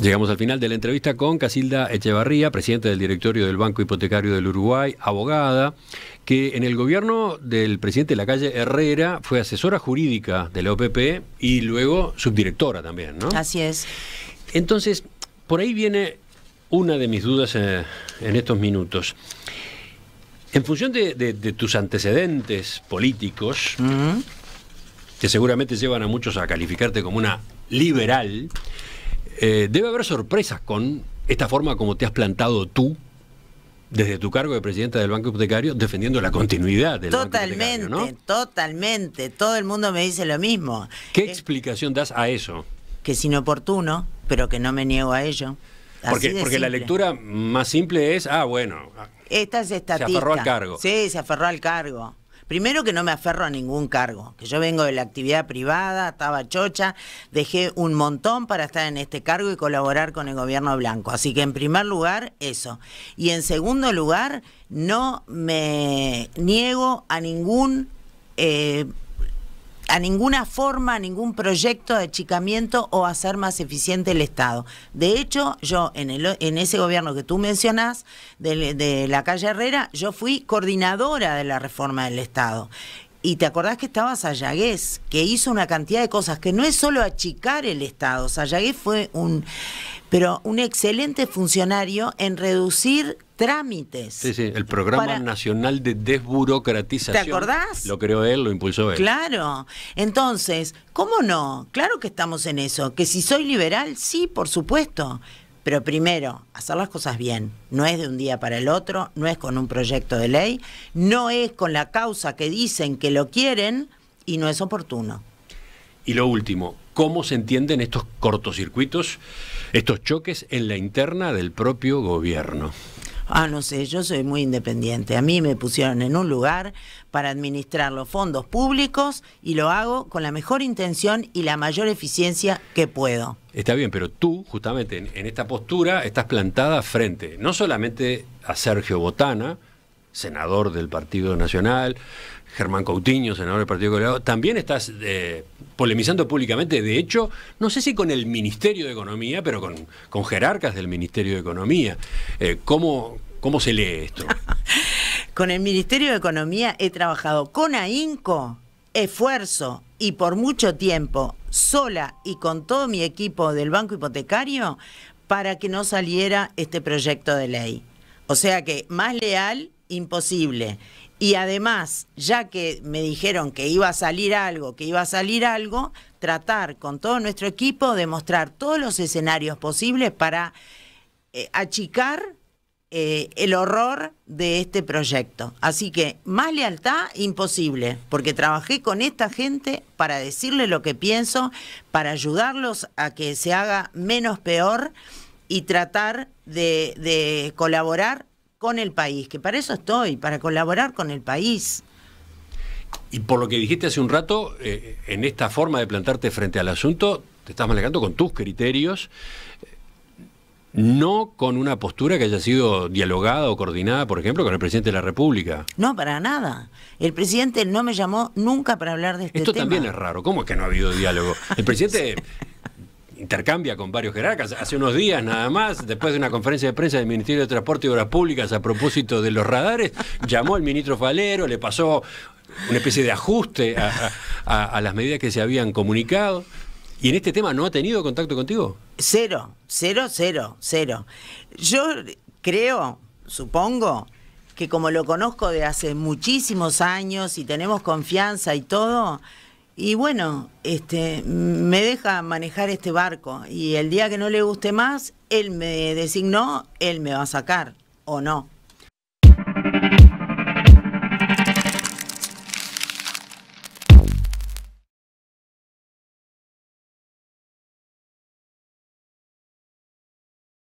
Llegamos al final de la entrevista con Casilda Echevarría, presidente del directorio del Banco Hipotecario del Uruguay, abogada, que en el gobierno del presidente de la calle Herrera fue asesora jurídica de la OPP y luego subdirectora también, ¿no? Así es. Entonces, por ahí viene una de mis dudas eh, en estos minutos. En función de, tus antecedentes políticos, que seguramente llevan a muchos a calificarte como una liberal, eh, debe haber sorpresas con esta forma como te has plantado tú desde tu cargo de presidenta del Banco Hipotecario defendiendo la continuidad del totalmente, Banco Hipotecario, Totalmente, todo el mundo me dice lo mismo. ¿Qué explicación das a eso? Que es inoportuno, pero que no me niego a ello. porque, porque la lectura más simple es, ah, bueno. Esta es estadística. Se aferró al cargo. Sí, se aferró al cargo. Primero que no me aferro a ningún cargo, que yo vengo de la actividad privada, estaba chocha, dejé un montón para estar en este cargo y colaborar con el gobierno blanco. Así que en primer lugar, eso. Y en segundo lugar, no me niego a ningún... Eh, a ninguna forma, a ningún proyecto de achicamiento o hacer más eficiente el Estado. De hecho, yo en, ese gobierno que tú mencionás, de, la calle Herrera, yo fui coordinadora de la reforma del Estado. Y te acordás que estaba Sayagués, que hizo una cantidad de cosas, que no es solo achicar el Estado. Sayagués fue un, pero un excelente funcionario en reducir trámites. Sí, sí, el Programa Nacional de Desburocratización. ¿Te acordás? Lo creó él, lo impulsó él. Claro. Entonces, ¿cómo no? Claro que estamos en eso. Que si soy liberal, sí, por supuesto. Pero primero, hacer las cosas bien. No es de un día para el otro, no es con un proyecto de ley, no es con la causa que dicen que lo quieren y no es oportuno. Y lo último, ¿cómo se entienden estos cortocircuitos, estos choques en la interna del propio gobierno? Ah, no sé, yo soy muy independiente. A mí me pusieron en un lugar para administrar los fondos públicos y lo hago con la mejor intención y la mayor eficiencia que puedo. Está bien, pero tú, justamente en, esta postura, estás plantada frente no solamente a Sergio Botana, senador del Partido Nacional, Germán Coutinho, senador del Partido Colorado, también estás eh, polemizando públicamente, de hecho, no sé si con el Ministerio de Economía, pero con, con jerarcas del Ministerio de Economía. Eh, ¿cómo, ¿Cómo se lee esto? con el Ministerio de Economía he trabajado con ahínco, esfuerzo y por mucho tiempo, sola y con todo mi equipo del Banco Hipotecario, para que no saliera este proyecto de ley. O sea que más leal, imposible. Y además, ya que me dijeron que iba a salir algo, que iba a salir algo, tratar con todo nuestro equipo de mostrar todos los escenarios posibles para eh, achicar eh, el horror de este proyecto. Así que más lealtad, imposible, porque trabajé con esta gente para decirle lo que pienso, para ayudarlos a que se haga menos peor y tratar de colaborar con el país, que para eso estoy, para colaborar con el país. Y por lo que dijiste hace un rato, eh, en esta forma de plantarte frente al asunto, te estás manejando con tus criterios, no con una postura que haya sido dialogada o coordinada, por ejemplo, con el presidente de la República. No, para nada. El presidente no me llamó nunca para hablar de este tema. Esto también es raro. ¿Cómo es que no ha habido diálogo? El presidente intercambia con varios jerarcas. Hace unos días nada más, después de una conferencia de prensa del Ministerio de Transporte y Obras Públicas a propósito de los radares, llamó al ministro Falero, le pasó una especie de ajuste a, las medidas que se habían comunicado. ¿Y en este tema no ha tenido contacto contigo? Cero, cero, cero, cero. Yo creo, supongo, que como lo conozco de hace muchísimos años y tenemos confianza y todo, y bueno, este, me deja manejar este barco y el día que no le guste más, él me designó, él me va a sacar o no.